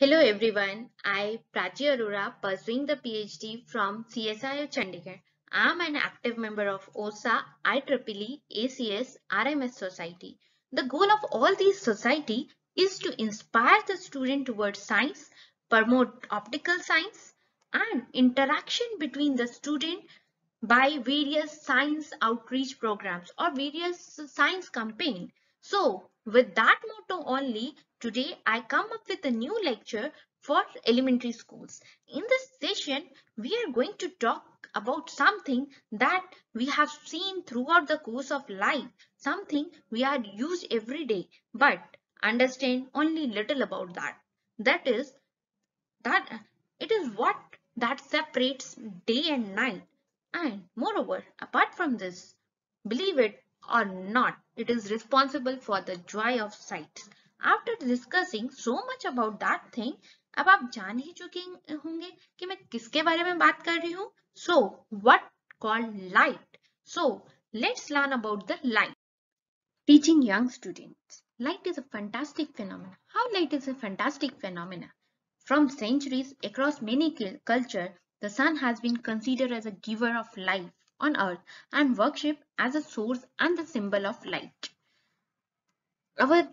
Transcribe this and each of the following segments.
Hello everyone, I Prachi Arora pursuing the PhD from CSIR Chandigarh. I am an active member of OSA, IEEE, ACS, RMS Society. The goal of all these society is to inspire the student towards science, promote optical science and interaction between the student by various science outreach programs or various science campaign. So with that motto only, today I come up with a new lecture for elementary schools. In this session, we are going to talk about something that we have seen throughout the course of life, something we are used every day, but understand only little about that. That is, that it is what that separates day and night and moreover, apart from this, believe it or not, it is responsible for the joy of sight. After discussing so much about that thing, अब आप जान ही चुके होंगे कि मैं किसके बारे में बात कर रही हूँ So, what called light? So, let's learn about the light. Teaching young students. Light is a fantastic phenomenon. How light is a fantastic phenomenon? From centuries across many cultures, the sun has been considered as a giver of life On earth and worshipped as a source and the symbol of light. Our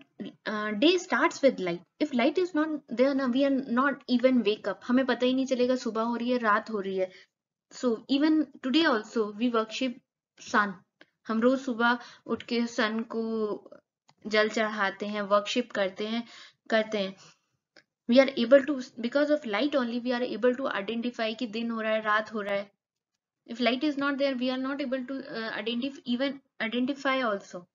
uh, day starts with light. If light is not there, we are not even wake up. हमें पता ही नहीं चलेगा सुबह हो रही है रात हो रही है. So even today also we worship sun. हम रोज सुबह उठ सन को जल चढ़ाते हैं वर्कशिप करते हैं करते हैं we are able to because of light only we are able to identify कि दिन हो रहा है रात हो रहा है if light is not there we are not able to uh, identify even identify also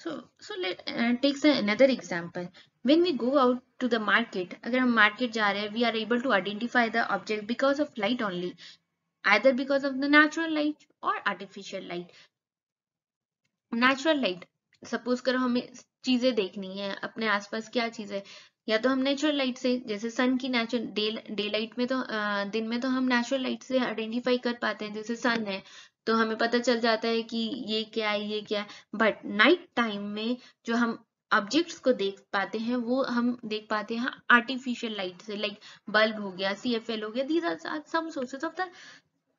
so so let uh, take another example when we go out to the market अगर हम market रहे हैं we are able to identify the object because of light only either because of the natural light or artificial light natural light suppose करो हमें चीज़ें देखनी है अपने आसपास क्या चीज़ है या तो हम नेचुरल लाइट से जैसे सन की नेचुरल डे लाइट में तो आ, दिन में तो हम नेचुरल लाइट से आइडेंटिफाई कर पाते हैं जैसे सन है तो हमें पता चल जाता है कि ये क्या है ये क्या है। बट नाइट टाइम में जो हम ऑब्जेक्ट्स को देख पाते हैं वो हम देख पाते हैं आर्टिफिशियल लाइट से लाइक बल्ब हो गया सी एफ़ एल हो गया these are some sources of the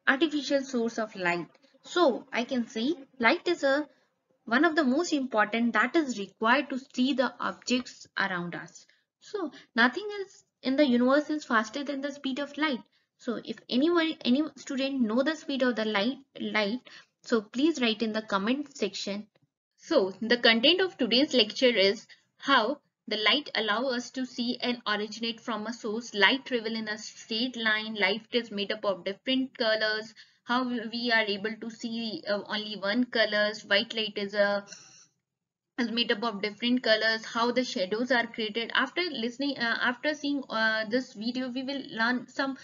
artificial source of light. So i can say light is a one of the most important that is required to see the objects around us. So nothing else in the universe is faster than the speed of light. So if anyone, any student know the speed of the light, light, so please write in the comment section. So the content of today's lecture is how the light allow us to see and originate from a source. Light travel in a straight line. Light is made up of different colors. How we are able to see uh, only one colors. White light is a made up of different colors how the shadows are created. After listening uh, after seeing uh, this video we will learn some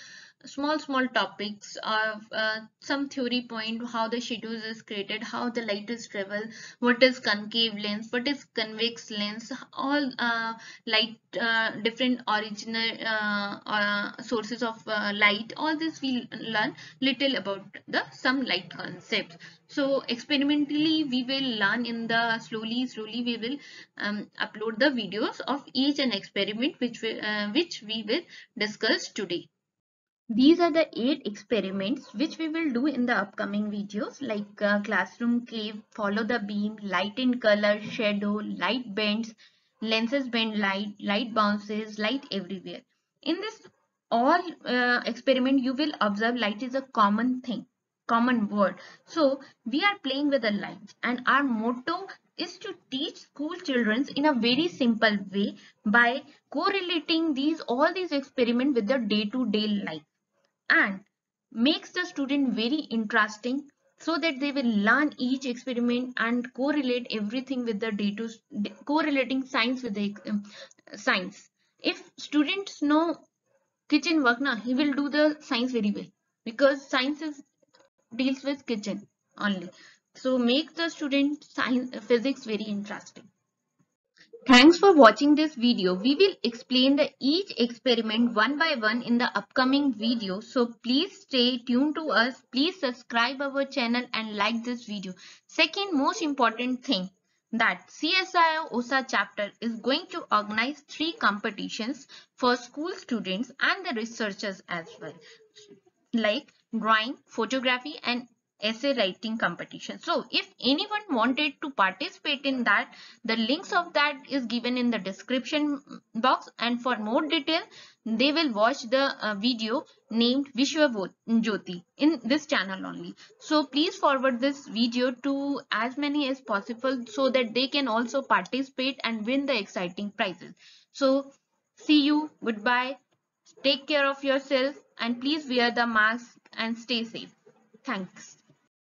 small small topics of uh, some theory point how the shadows is created how the light is travel what is concave lens what is convex lens all uh, light uh, different original uh, uh, sources of uh, light. All this we learn little about the some light concepts. So experimentally we will learn in the slowly slowly we will um, upload the videos of each and experiment which we, which we will discuss today these are the eight experiments which we will do in the upcoming videos like uh, classroom cave, follow the beam, light in color, shadow, light bends, lenses bend light, light bounces, light everywhere. In this all uh, experiment you will observe light is a common thing, common word. So we are playing with the light and our motto is to teach school children in a very simple way by correlating these all these experiments with the day-to-day -day life and makes the student very interesting so that they will learn each experiment and correlate everything with the data correlating science with the um, science. If students know kitchen work now he will do the science very well because science is deals with kitchen only. So make the student science physics very interesting Thanks for watching this video. We will explain the each experiment one by one in the upcoming video. So please stay tuned to us. Please subscribe our channel and like this video. Second most important thing, that CSIO OSA chapter is going to organize three competitions for school students and the researchers as well like drawing, photography and essay writing competition. So if anyone wanted to participate in that, the links of that is given in the description box and for more detail, they will watch the uh, video named Vishwa Jyoti in this channel only. So please forward this video to as many as possible so that they can also participate and win the exciting prizes. So see you. Goodbye. Take care of yourself and please wear the mask and stay safe. Thanks.